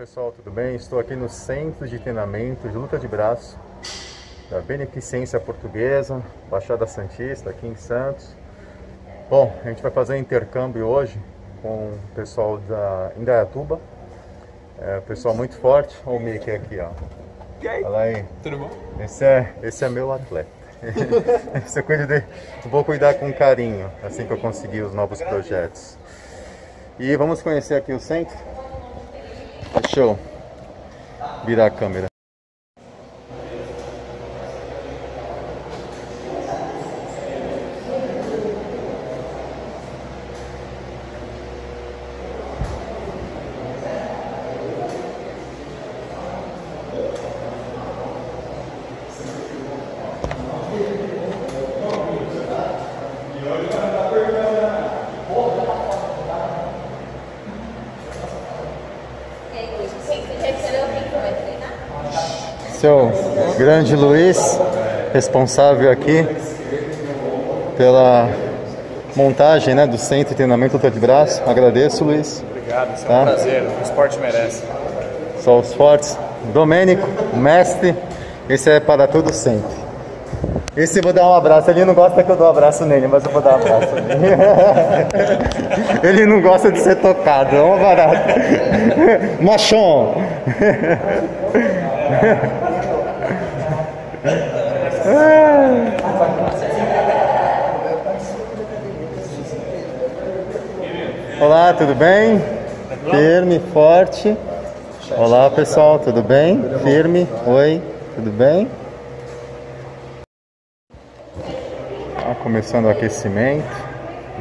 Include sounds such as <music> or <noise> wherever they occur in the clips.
pessoal, tudo bem? Estou aqui no Centro de Treinamento de Luta de Braço da Beneficência Portuguesa, Baixada Santista, aqui em Santos. Bom, a gente vai fazer um intercâmbio hoje com o pessoal da Indaiatuba. É, pessoal muito forte. Olha o Mickey aqui, ó. Aí? Olha aí. Tudo bom? Esse é, esse é meu atleta. <laughs> esse eu cuido de, vou cuidar com carinho, assim que eu conseguir os novos projetos. E vamos conhecer aqui o centro. Deixa eu virar a câmera. Seu grande Luiz, responsável aqui pela montagem né, do Centro de Treinamento Luta de Braço. Agradeço, Luiz. Obrigado, isso é Tá. um prazer. O esporte merece. Só os fortes. Domênico, mestre, esse é para todo sempre. Esse eu vou dar um abraço. Ele não gosta que eu dou um abraço nele, mas eu vou dar um abraço nele. <laughs> Ele não gosta de ser tocado, é uma barata. <laughs> Machon. <laughs> Olá, tudo bem? Firme, forte. Olá pessoal, tudo bem? Firme, oi, tudo bem? Tá começando o aquecimento.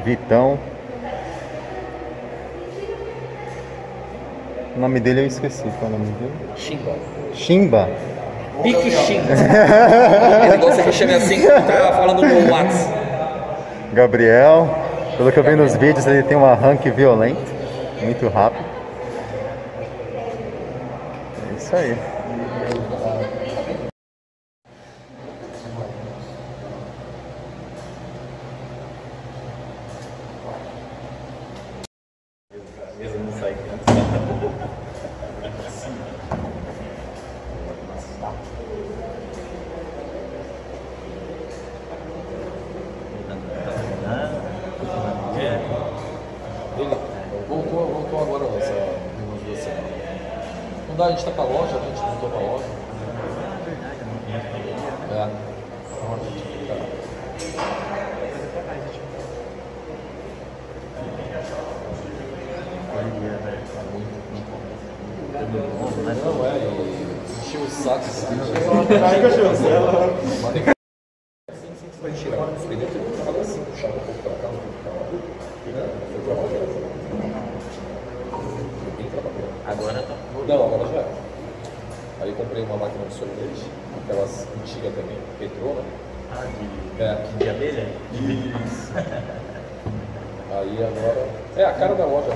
Vitão. O nome dele eu esqueci, qual é o nome dele? Chimba. Chimba. Pique Chimba. <laughs> Ele gosta que chame assim, tá falando no Whats. Gabriel. Pelo que eu vi nos vídeos, ele tem um arranque violento, muito rápido. É isso aí. Ele voltou, voltou agora nessa umas duas semanas. Não dá, a gente tá com a loja, a gente voltou pra loja. É. A. Não, é, encheu o saco. Vai tirar. Ele colocado assim, puxava um pouco pra cá, um pouco pra lá. Foi pra trabalhado. Agora tá. Não, agora já. é. Aí eu comprei uma máquina de sorvete, aquelas antigas também, Petrol, né? Ah, de, É. de abelha? Isso. <laughs> Aí agora. É a cara da loja.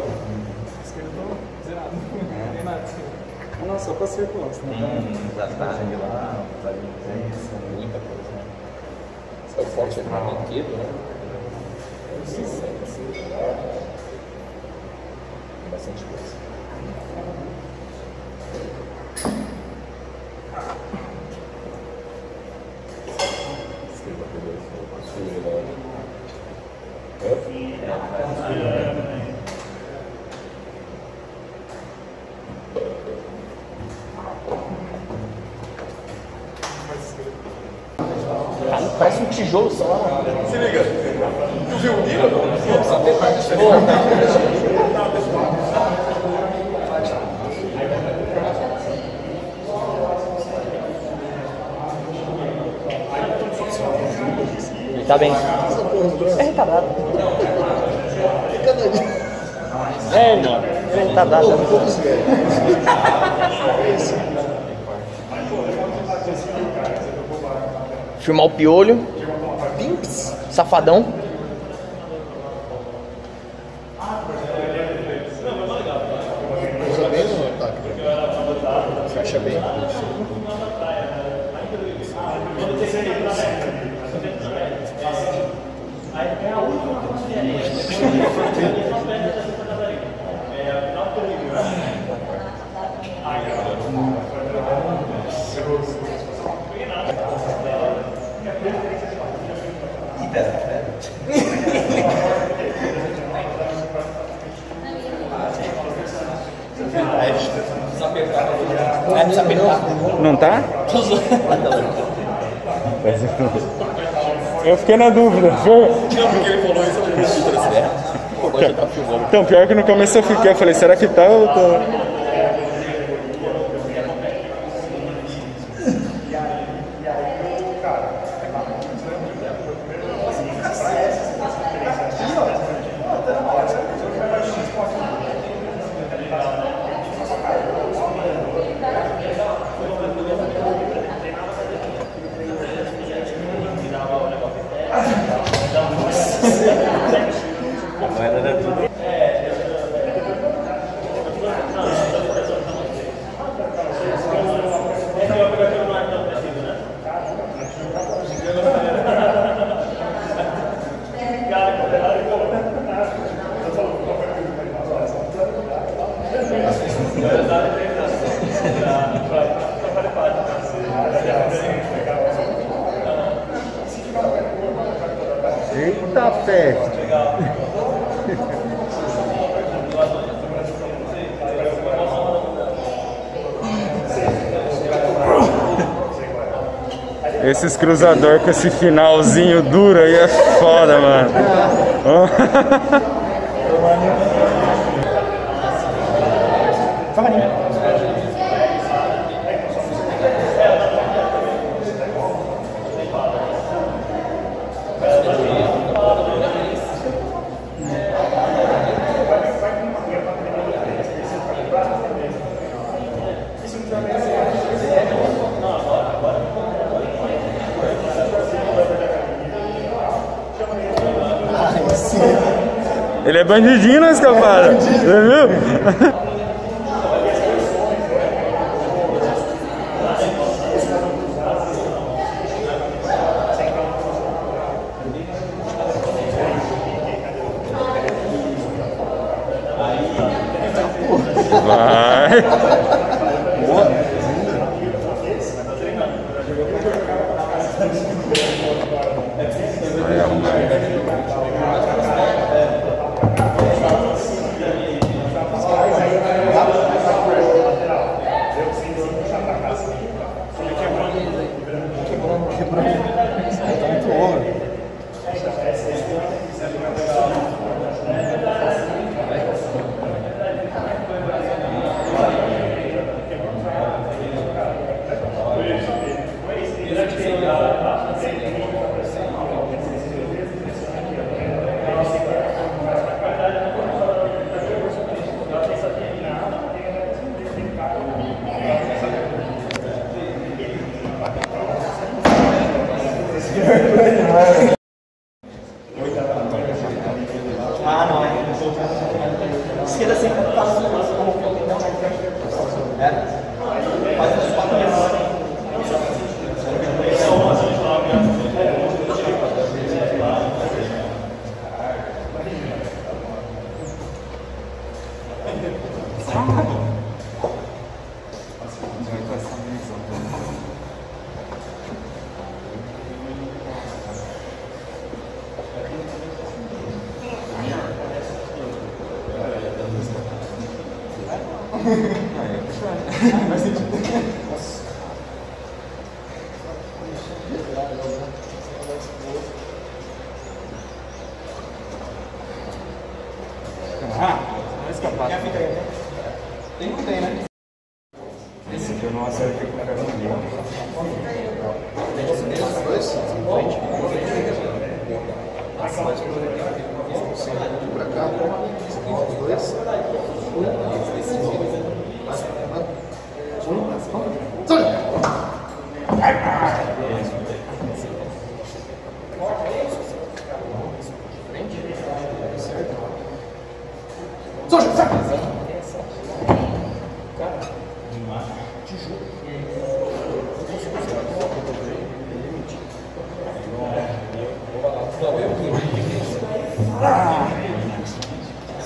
Não, só pra circular. Tem uns atalhos lá, uns atalhos. Muita coisa. né? Esse é o forte é brinquedo, né? Bastante coisa. Cara, parece um tijolo só. Se liga. Tu viu o Nilo? Precisa ter parte disso Ele tá bem. É retardado. É, mano. É retardado. Filmar o piolho. Safadão. Usa bem no ataque. Fecha bem. Não tá? Eu fiquei na dúvida. Então, pior que no começo eu fiquei, eu falei, será que tá ou tá? Eita peste! Esses cruzador com esse finalzinho duro aí é foda, mano. <laughs> Ele é bandidinho na escapada. Você viu? Vai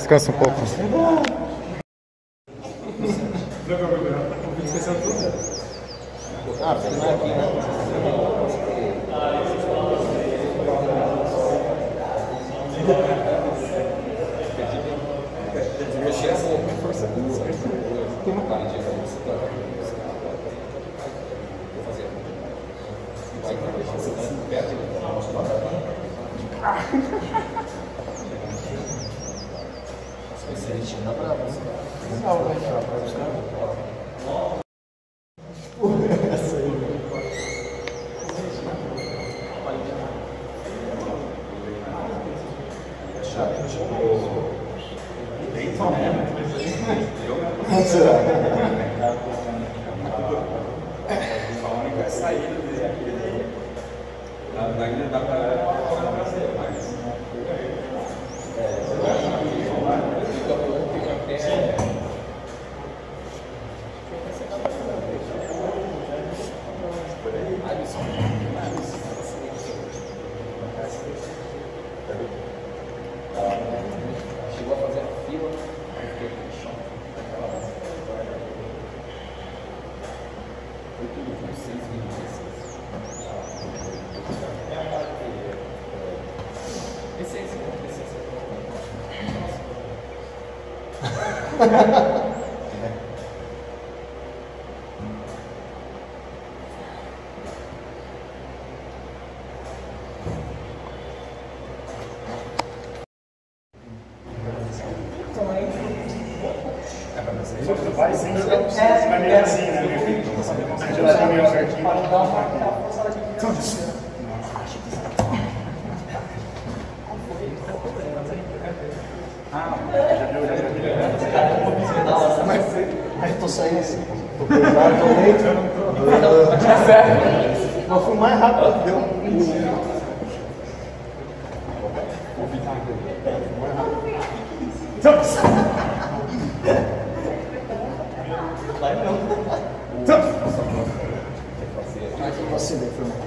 Descansa um pouco. А. Спасибо, направо. Foi tudo com seis minutos. Esse é esse, esse é esse. Vai sim, vai meio assim, né? Você já está meio certinho. Aí eu tô saindo assim, tô pesado, tô lento, eu não tô. Mas fui mais rápido, deu um. Vacilei, foi mal.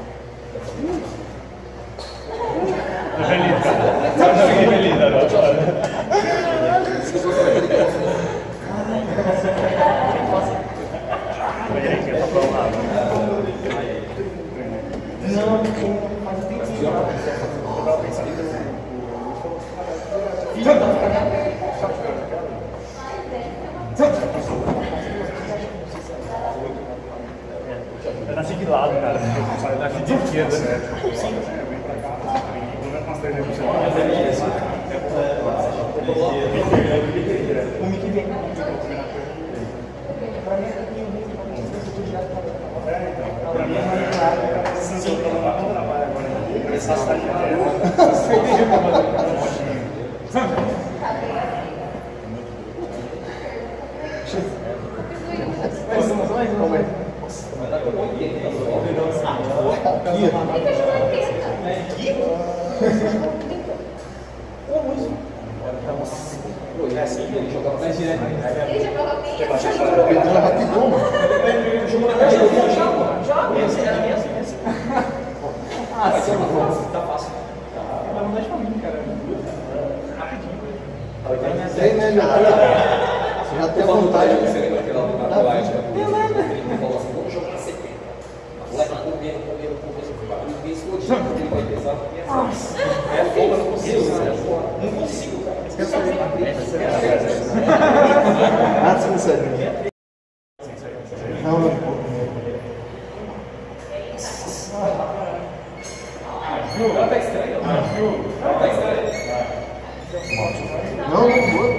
Eu nasci de lado, cara. Eu nasci de esquerda. Sim. Vem pra cá. Pelo menos umas três vezes por semana. É, então. Pra mim, se eu tô lá, não trabalho agora. Começar a cidade Pedro rapidão, mano. Tem, né, já tem. Você já tem vontade. Você lembra aquela do Carolina? Ele falou assim, vamos jogar 70. A moleque comendo, comendo, comendo. E ninguém explodiu, porque ele vai pesar. É fogo, eu não consigo. Não consigo, cara. Ah, você não sabe. Não, não. Ela tá estranha. Ela tá estranha. Não, não, boa.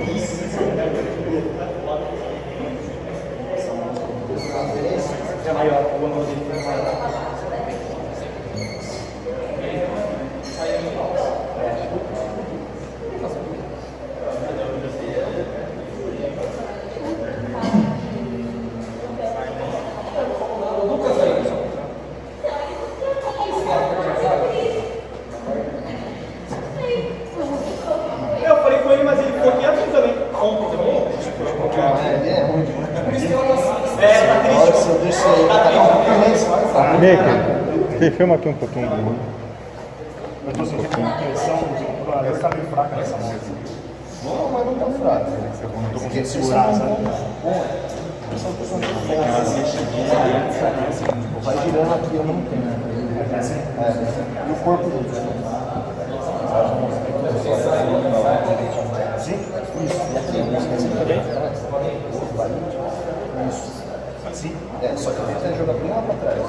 Eu falei com ele, mas ele ficou quieto também. Ontem também. É, ele é ruim demais. É, tá A hora triste. que você deixa ele, tá com concorrência. Filma aqui um pouquinho. Eu tô sentindo uma pressão, tipo, a tá meio fraca nessa mão. Não, mas não tá fraco. Tô conseguindo segurar, sabe? Vai girando aqui, eu não tenho. É, e o corpo dele. Sim? Isso, e aqui, isso. Assim? É, só que tenta jogar bem lá pra trás.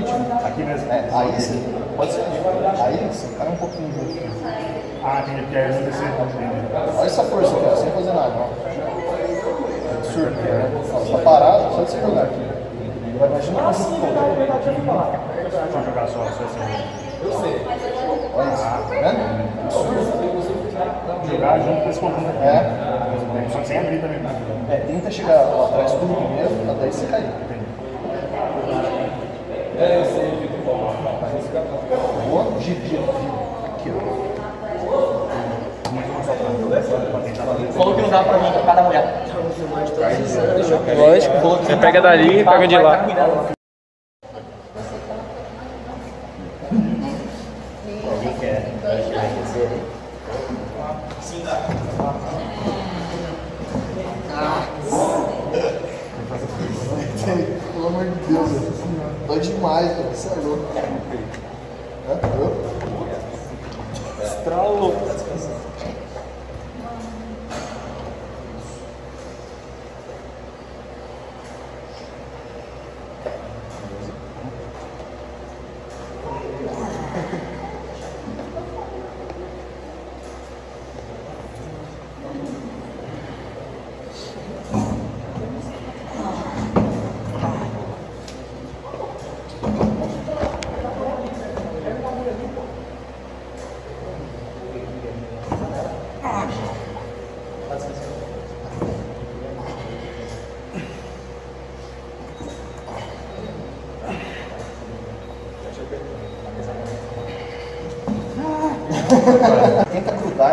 Né? Aqui mesmo? É, aí você pode ser. Aí você cai um pouquinho junto. Ah, entendi, porque aí eu descer. Olha essa força aqui, ó, sem fazer nada, ó. Absurdo, né? Você tá parado, só de você jogar aqui. Agora imagina como você ficou. Deixa eu jogar só, só assim. Olha isso, tá vendo? Absurdo. Jogar junto com esse conjunto aqui. É. Só que sem abrir também. É, tenta chegar lá atrás tudo primeiro, até você cair. Boa, gira, gira, gira. Aqui, ó. Falou que não dá pra mim tocar na mulher. Lógico. Você pega dali e pega de lá.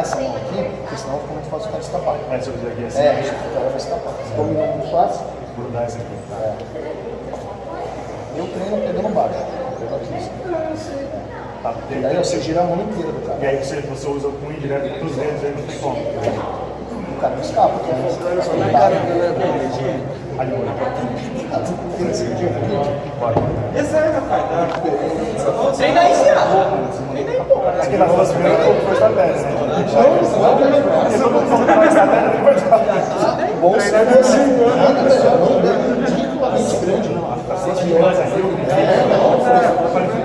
Essa mão aqui, porque senão fica muito fácil o cara escapar. Mas se eu fizer aqui assim, É, acho que o cara vai escapar. Se dominou muito fácil, grudar isso aqui. eu treino pegando baixo. Pegando aqui, assim. Tá, E daí você gira a mão inteira do E cara. aí você, você usa o punho direto com os dedos, aí não tem como. O cara não escapa. Porque é só na cara. Ali, olha. Tem esse vídeo aqui. Reserva, pai. Tá? Treina aí, Ciara. Treina aí, pô. Aqui nas duas primeiras foi foi estratégia, né? Porque todo mundo falou que era estratégia, Bom se você anda, velho. A mão dele é ridiculamente grande.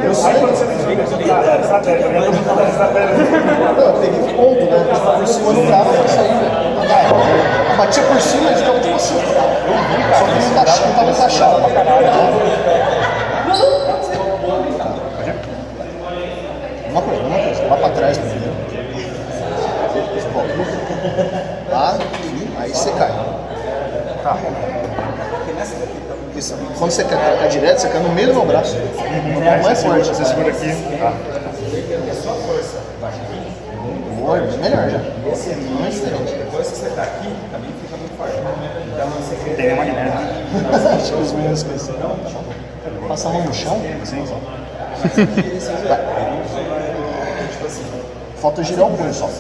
Eu sei quando você você era estratégia, né? Estratégia. Não, o ponto, né? Do cara pra sair, velho. Vai. Batia por cima e ficava tipo assim. Só que não encaixa- não tava encaixado pra caralho. Uma coisa, uma coisa. Lá pra trás primeiro. Volta. Lá, aí você cai. Tá. Isso. Quando você quer colocar direto, você cai no meio do meu braço. Não é Você segura, forte. você segura aqui. Tá. Boa, é melhor já. Não é diferente. Depois que você tá aqui, também fica muito forte. Então você quer. Tem que os meninos conhecem. Passa a mão no chão? Sim. Falta girar o punho só.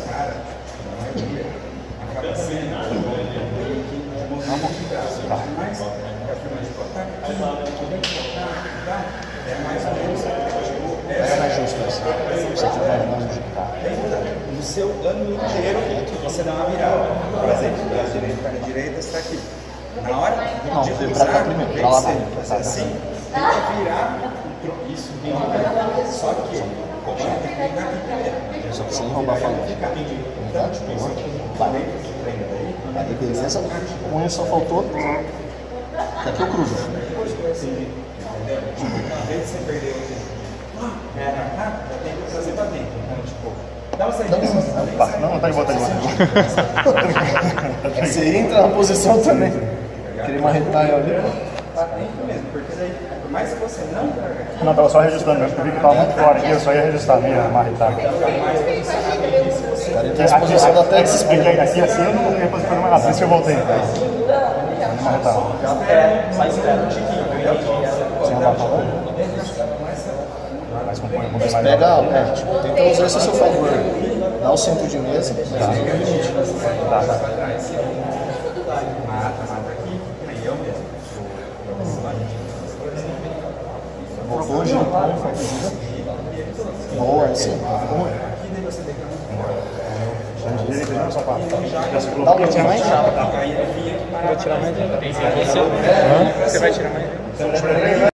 Pega mais justo essa. Você que vai mais justo. Seu ano inteiro, você dá uma virada. Por exemplo, da direita para a direita, você está aqui. Na hora de Não, de cruzar, primeiro, tem que ser fazer assim, tenta virar o tro- isso, vira. Só que, poxa, tem que pegar aqui primeiro. Só que roubar a falante. Fica aqui. Tá? Vai. Aí beleza. O punho só faltou. Daqui eu cruzo. Às vezes você perdeu o é, tá? tem que trazer pra dentro. Então, tipo, dá uma saída. Tá, não, tá de volta, tá de volta. Você entra na posição também. Querer marretar eu ali, pô. Tá dentro mesmo, porque daí, por mais que você não Não, tava só registrando mesmo, porque eu vi que tava muito fora aqui, eu só ia registrar, não ia marretar. O cara entra na posição da Aqui, aqui, aqui assim eu não ia fazer mais nada, por isso que eu voltei. Não marretar. sai esperando um tiquinho? Sem roubar mais, compõe um mais. Pega, é, tipo, tenta usar isso a seu favor. Dá o centro de mesa, Tá. tá. não. Tá, tá. Ah, tá, tá. Voltou, já Boa, é sim. Dá pra tirar mais? Vou tirar mais. Você vai tirar mais?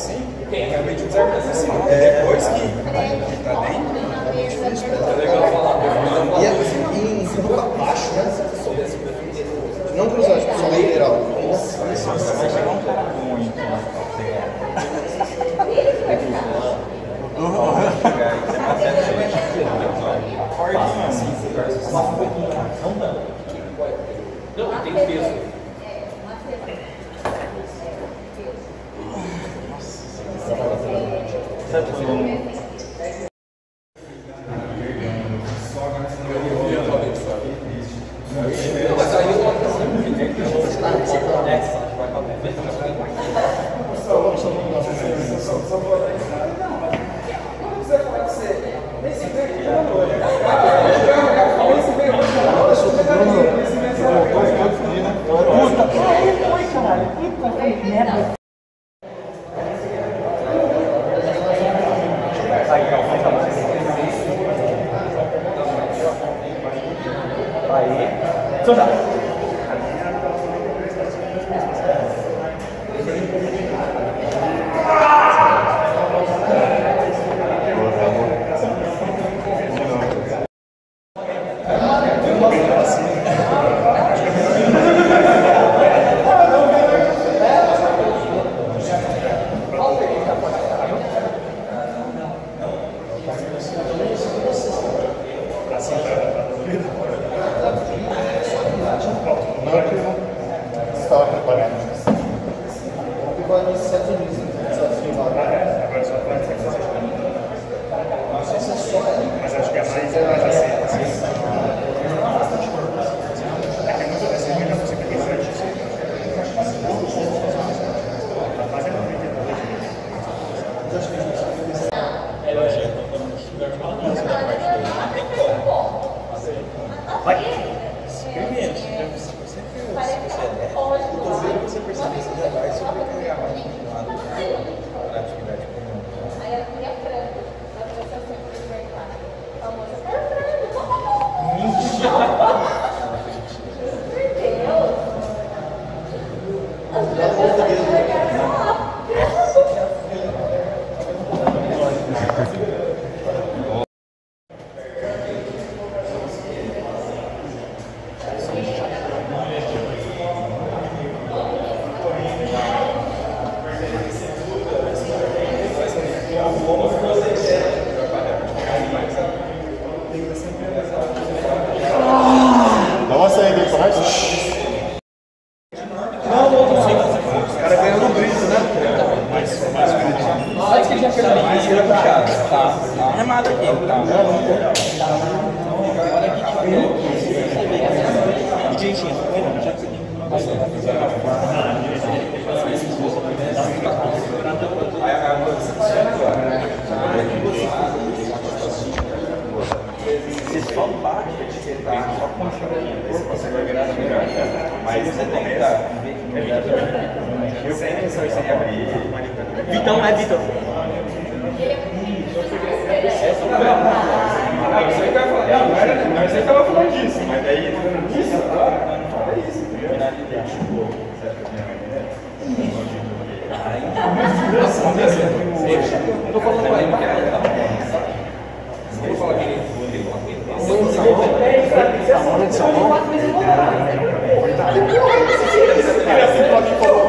assim, é realmente o desafio. é assim, depois que está bem é difícil. É legal falar. E assim, em curva baixa, não cruzar, tipo, só lateral. Nossa, vai Santana. Stop. só o baque etiquetar, só com a chamadinha do corpo, você vai virar melhor. Mas você tem que dar. Eu sempre sou isso abrir. Vitão, né, Vitão? Não, isso aí que eu ia falar. Não, isso aí que eu ia falar disso, mas é Eu tô falando pra ele, porque ela tá. Eu vou falar que ele Ele assim, pode falar.